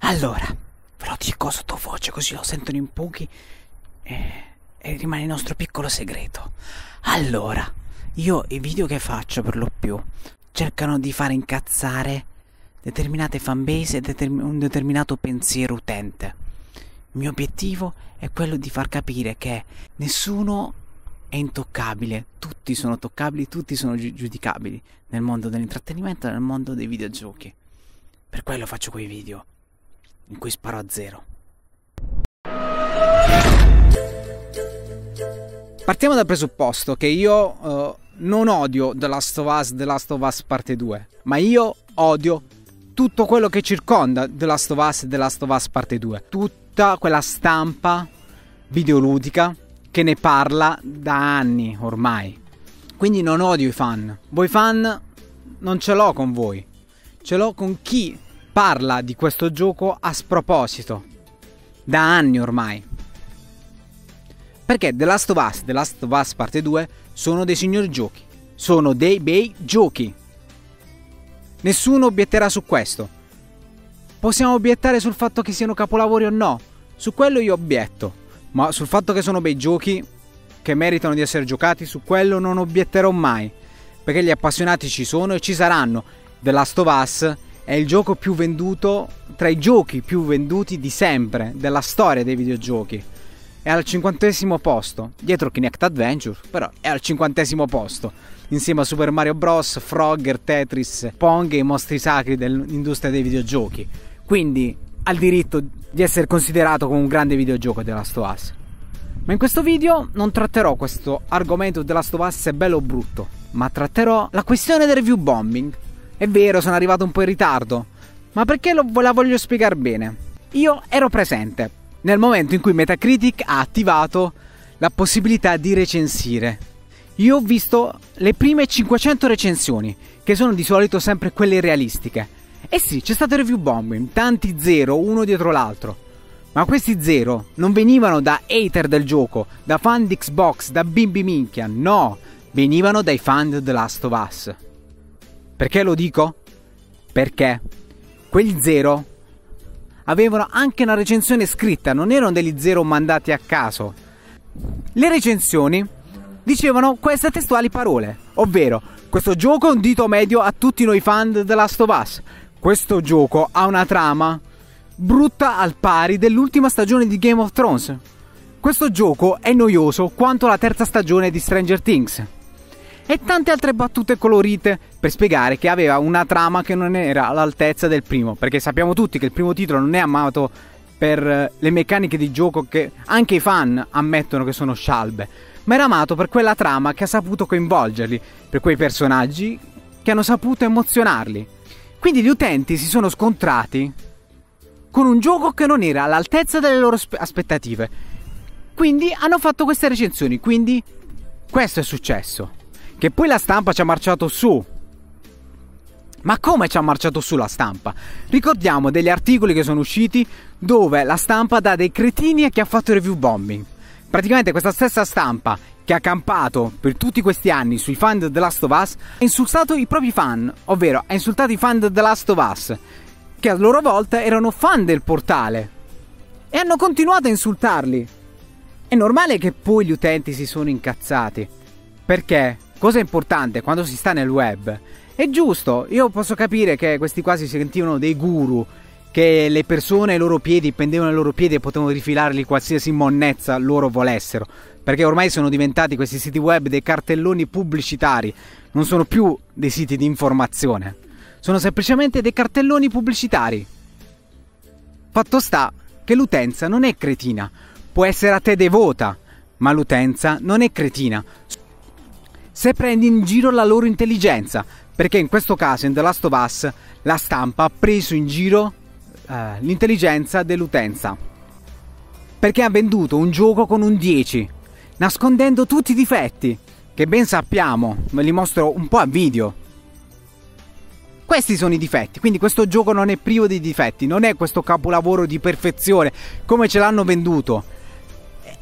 Allora, ve lo dico sottovoce così lo sentono in pochi e, e rimane il nostro piccolo segreto. Allora, io i video che faccio per lo più cercano di fare incazzare determinate fanbase e determ- un determinato pensiero utente. Il mio obiettivo è quello di far capire che nessuno è intoccabile, tutti sono toccabili, tutti sono gi- giudicabili nel mondo dell'intrattenimento e nel mondo dei videogiochi. Per quello faccio quei video in cui sparo a zero. Partiamo dal presupposto che io uh, non odio The Last of Us, The Last of Us parte 2, ma io odio tutto quello che circonda The Last of Us The Last of Us parte 2. Tutta quella stampa videoludica che ne parla da anni ormai. Quindi non odio i fan. Voi fan non ce l'ho con voi. Ce l'ho con chi parla di questo gioco a sproposito. Da anni ormai. Perché The Last of Us, The Last of Us parte 2 sono dei signori giochi. Sono dei bei giochi. Nessuno obietterà su questo. Possiamo obiettare sul fatto che siano capolavori o no. Su quello io obietto. Ma sul fatto che sono bei giochi che meritano di essere giocati, su quello non obietterò mai. Perché gli appassionati ci sono e ci saranno. The Last of Us è il gioco più venduto tra i giochi più venduti di sempre della storia dei videogiochi. È al cinquantesimo posto, dietro Kinect Adventure, però è al cinquantesimo posto, insieme a Super Mario Bros., Frogger, Tetris, Pong e i mostri sacri dell'industria dei videogiochi. Quindi ha il diritto di essere considerato come un grande videogioco della Us. Ma in questo video non tratterò questo argomento della se bello o brutto, ma tratterò la questione del review bombing. È vero, sono arrivato un po' in ritardo, ma perché lo, la voglio spiegare bene? Io ero presente nel momento in cui Metacritic ha attivato la possibilità di recensire. Io ho visto le prime 500 recensioni, che sono di solito sempre quelle realistiche. E sì, c'è stato review bombing, tanti zero uno dietro l'altro. Ma questi zero non venivano da hater del gioco, da fan di Xbox, da bimbi minchia, no, venivano dai fan di The Last of Us. Perché lo dico? Perché quegli zero avevano anche una recensione scritta, non erano degli zero mandati a caso. Le recensioni dicevano queste testuali parole, ovvero questo gioco è un dito medio a tutti noi fan The Last of Us. Questo gioco ha una trama brutta al pari dell'ultima stagione di Game of Thrones. Questo gioco è noioso quanto la terza stagione di Stranger Things e tante altre battute colorite per spiegare che aveva una trama che non era all'altezza del primo, perché sappiamo tutti che il primo titolo non è amato per eh, le meccaniche di gioco che anche i fan ammettono che sono scialbe, ma era amato per quella trama che ha saputo coinvolgerli, per quei personaggi che hanno saputo emozionarli. Quindi gli utenti si sono scontrati con un gioco che non era all'altezza delle loro aspettative. Quindi hanno fatto queste recensioni, quindi questo è successo. Che poi la stampa ci ha marciato su. Ma come ci ha marciato su la stampa? Ricordiamo degli articoli che sono usciti dove la stampa dà dei cretini a chi ha fatto review bombing. Praticamente questa stessa stampa che ha campato per tutti questi anni sui fan The Last of Us ha insultato i propri fan, ovvero ha insultato i fan The Last of Us, che a loro volta erano fan del portale e hanno continuato a insultarli. È normale che poi gli utenti si sono incazzati. Perché? Cosa importante quando si sta nel web? È giusto, io posso capire che questi quasi si sentivano dei guru, che le persone ai loro piedi pendevano ai loro piedi e potevano rifilargli qualsiasi monnezza loro volessero, perché ormai sono diventati questi siti web dei cartelloni pubblicitari, non sono più dei siti di informazione, sono semplicemente dei cartelloni pubblicitari. Fatto sta che l'utenza non è cretina, può essere a te devota, ma l'utenza non è cretina se prendi in giro la loro intelligenza, perché in questo caso in The Last of Us la stampa ha preso in giro eh, l'intelligenza dell'utenza. Perché ha venduto un gioco con un 10, nascondendo tutti i difetti, che ben sappiamo, ve li mostro un po' a video. Questi sono i difetti, quindi questo gioco non è privo di difetti, non è questo capolavoro di perfezione come ce l'hanno venduto.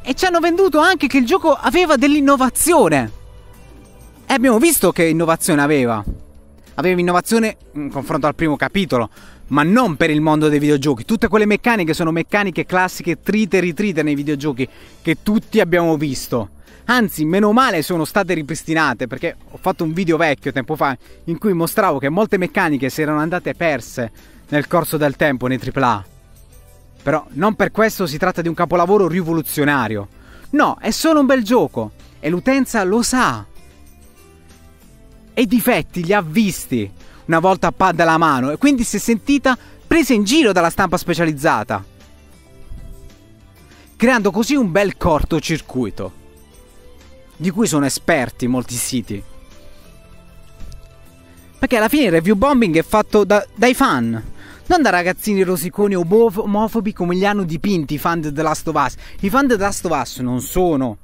E ci hanno venduto anche che il gioco aveva dell'innovazione. E abbiamo visto che innovazione aveva. Aveva innovazione in confronto al primo capitolo, ma non per il mondo dei videogiochi. Tutte quelle meccaniche sono meccaniche classiche trite e ritrite nei videogiochi che tutti abbiamo visto. Anzi, meno male sono state ripristinate perché ho fatto un video vecchio tempo fa in cui mostravo che molte meccaniche si erano andate perse nel corso del tempo nei AAA. Però non per questo si tratta di un capolavoro rivoluzionario. No, è solo un bel gioco e l'utenza lo sa. E i difetti li ha visti una volta a pad alla mano e quindi si è sentita presa in giro dalla stampa specializzata, creando così un bel cortocircuito, di cui sono esperti molti siti. Perché alla fine il review bombing è fatto da, dai fan, non da ragazzini rosiconi o omofobi come li hanno dipinti i fan di The Last of Us. I fan di The Last of Us non sono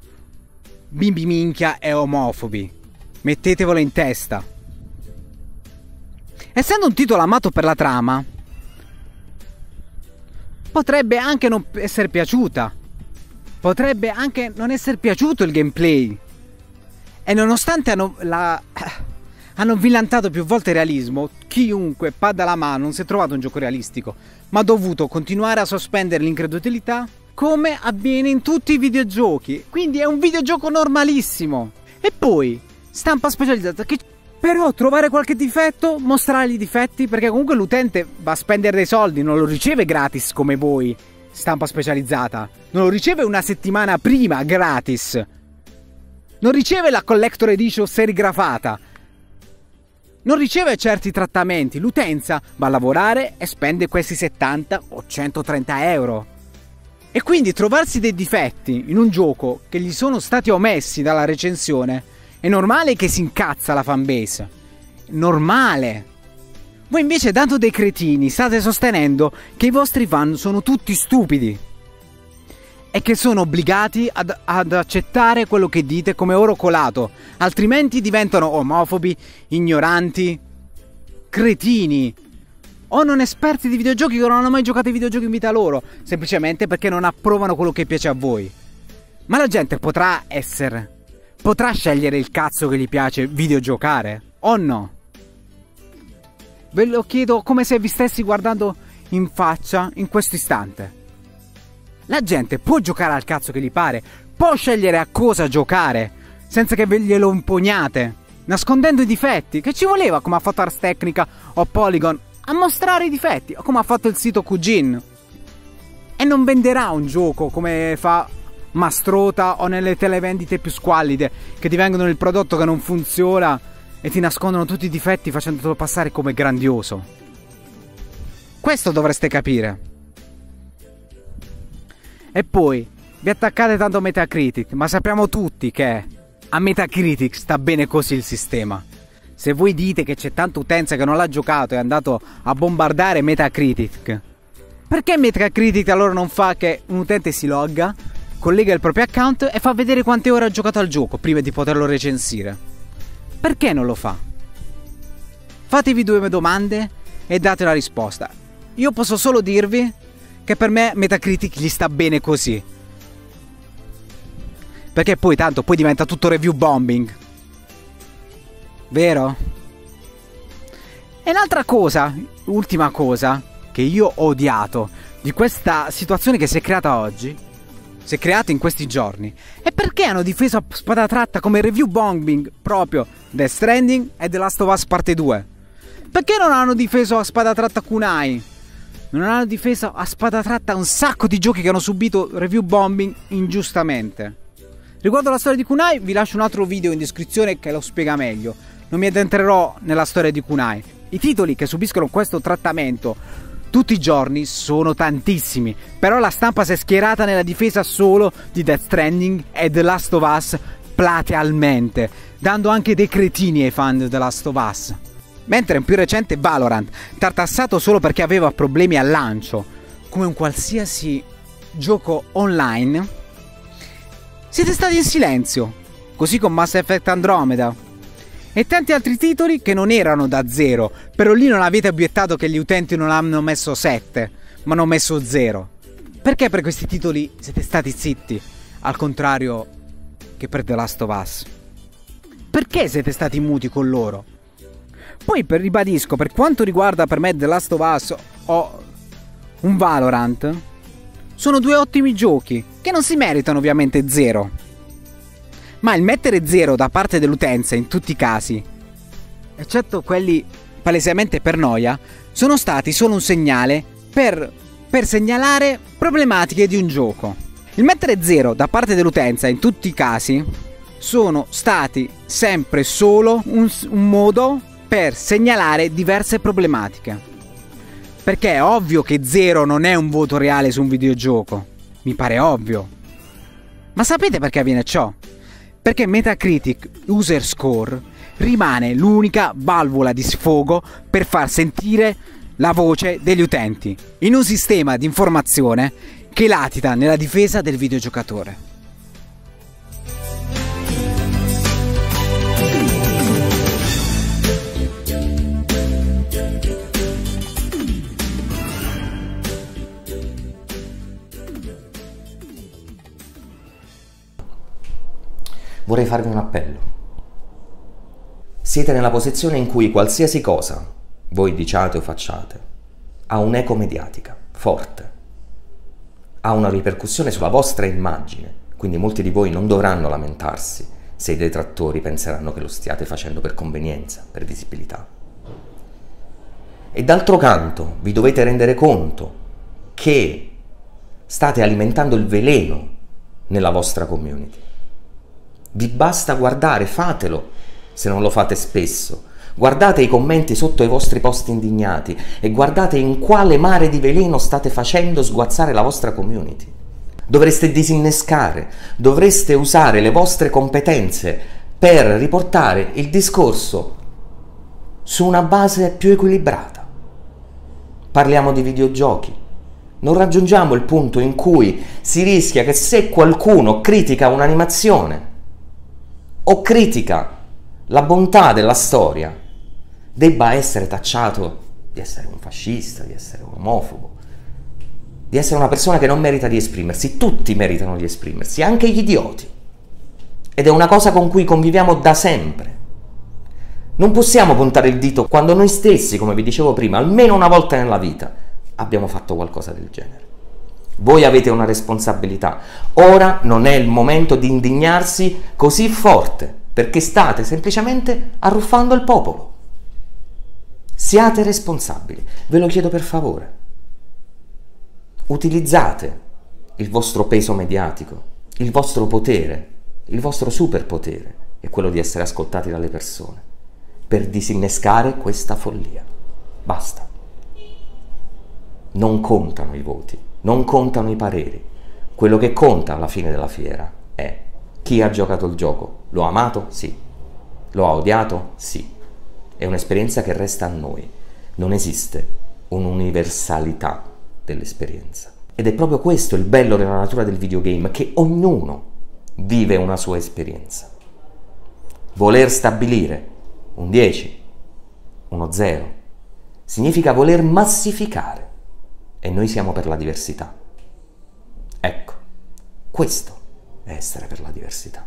bimbi minchia e omofobi. Mettetevelo in testa. Essendo un titolo amato per la trama, potrebbe anche non essere piaciuta. Potrebbe anche non essere piaciuto il gameplay. E nonostante hanno, la, hanno villantato più volte il realismo, chiunque pad alla mano non si è trovato un gioco realistico, ma ha dovuto continuare a sospendere l'incredulità come avviene in tutti i videogiochi. Quindi è un videogioco normalissimo. E poi, stampa specializzata che però trovare qualche difetto, mostrare i difetti, perché comunque l'utente va a spendere dei soldi, non lo riceve gratis come voi, stampa specializzata. Non lo riceve una settimana prima gratis. Non riceve la collector edition serigrafata. Non riceve certi trattamenti. L'utenza va a lavorare e spende questi 70 o 130 euro. E quindi trovarsi dei difetti in un gioco che gli sono stati omessi dalla recensione è normale che si incazza la fanbase. Normale. Voi invece, dando dei cretini, state sostenendo che i vostri fan sono tutti stupidi. E che sono obbligati ad, ad accettare quello che dite come oro colato. Altrimenti diventano omofobi, ignoranti, cretini. O non esperti di videogiochi che non hanno mai giocato ai videogiochi in vita loro. Semplicemente perché non approvano quello che piace a voi. Ma la gente potrà essere potrà scegliere il cazzo che gli piace videogiocare o no? Ve lo chiedo come se vi stessi guardando in faccia in questo istante. La gente può giocare al cazzo che gli pare, può scegliere a cosa giocare, senza che ve glielo imponiate, nascondendo i difetti, che ci voleva come ha fatto Ars Technica o Polygon a mostrare i difetti, o come ha fatto il sito Kujin. E non venderà un gioco come fa Mastrota o nelle televendite più squallide che ti vengono il prodotto che non funziona e ti nascondono tutti i difetti facendolo passare come grandioso. Questo dovreste capire. E poi vi attaccate tanto a Metacritic, ma sappiamo tutti che a Metacritic sta bene così il sistema. Se voi dite che c'è tanta utenza che non l'ha giocato e è andato a bombardare Metacritic, perché Metacritic allora non fa che un utente si logga, collega il proprio account e fa vedere quante ore ha giocato al gioco prima di poterlo recensire. Perché non lo fa? Fatevi due domande e date una risposta. Io posso solo dirvi che per me Metacritic gli sta bene così. Perché poi tanto poi diventa tutto review bombing. Vero? E un'altra cosa, ultima cosa, che io ho odiato di questa situazione che si è creata oggi si è creato in questi giorni e perché hanno difeso a spada tratta come review bombing proprio Death Stranding e The Last of Us Parte 2? Perché non hanno difeso a spada tratta Kunai? Non hanno difeso a spada tratta un sacco di giochi che hanno subito review bombing ingiustamente. Riguardo la storia di Kunai vi lascio un altro video in descrizione che lo spiega meglio. Non mi addentrerò nella storia di Kunai. I titoli che subiscono questo trattamento tutti i giorni sono tantissimi, però la stampa si è schierata nella difesa solo di Death Stranding e The Last of Us platealmente, dando anche dei cretini ai fan di The Last of Us. Mentre un più recente Valorant, tartassato solo perché aveva problemi al lancio, come un qualsiasi gioco online, siete stati in silenzio, così con Mass Effect Andromeda, e tanti altri titoli che non erano da zero, però lì non avete obiettato che gli utenti non hanno messo 7, ma hanno messo 0. Perché per questi titoli siete stati zitti, al contrario che per The Last of Us? Perché siete stati muti con loro? Poi per, ribadisco, per quanto riguarda per me The Last of Us o un Valorant, sono due ottimi giochi che non si meritano ovviamente zero. Ma il mettere zero da parte dell'utenza in tutti i casi, eccetto quelli palesemente per noia, sono stati solo un segnale per, per segnalare problematiche di un gioco. Il mettere zero da parte dell'utenza in tutti i casi sono stati sempre solo un, un modo per segnalare diverse problematiche. Perché è ovvio che zero non è un voto reale su un videogioco. Mi pare ovvio. Ma sapete perché avviene ciò? Perché Metacritic User Score rimane l'unica valvola di sfogo per far sentire la voce degli utenti in un sistema di informazione che latita nella difesa del videogiocatore. Vorrei farvi un appello. Siete nella posizione in cui qualsiasi cosa voi diciate o facciate ha un'eco mediatica forte, ha una ripercussione sulla vostra immagine, quindi molti di voi non dovranno lamentarsi se i detrattori penseranno che lo stiate facendo per convenienza, per visibilità. E d'altro canto vi dovete rendere conto che state alimentando il veleno nella vostra community. Vi basta guardare, fatelo, se non lo fate spesso. Guardate i commenti sotto i vostri post indignati e guardate in quale mare di veleno state facendo sguazzare la vostra community. Dovreste disinnescare, dovreste usare le vostre competenze per riportare il discorso su una base più equilibrata. Parliamo di videogiochi. Non raggiungiamo il punto in cui si rischia che se qualcuno critica un'animazione o critica la bontà della storia, debba essere tacciato di essere un fascista, di essere un omofobo, di essere una persona che non merita di esprimersi. Tutti meritano di esprimersi, anche gli idioti. Ed è una cosa con cui conviviamo da sempre. Non possiamo puntare il dito quando noi stessi, come vi dicevo prima, almeno una volta nella vita, abbiamo fatto qualcosa del genere. Voi avete una responsabilità. Ora non è il momento di indignarsi così forte, perché state semplicemente arruffando il popolo. Siate responsabili, ve lo chiedo per favore. Utilizzate il vostro peso mediatico, il vostro potere, il vostro superpotere, è quello di essere ascoltati dalle persone, per disinnescare questa follia. Basta. Non contano i voti non contano i pareri. Quello che conta alla fine della fiera è chi ha giocato il gioco. L'ho amato? Sì. Lo ha odiato? Sì. È un'esperienza che resta a noi. Non esiste un'universalità dell'esperienza. Ed è proprio questo il bello della natura del videogame, che ognuno vive una sua esperienza. Voler stabilire un 10, uno 0, significa voler massificare e noi siamo per la diversità. Ecco, questo è essere per la diversità.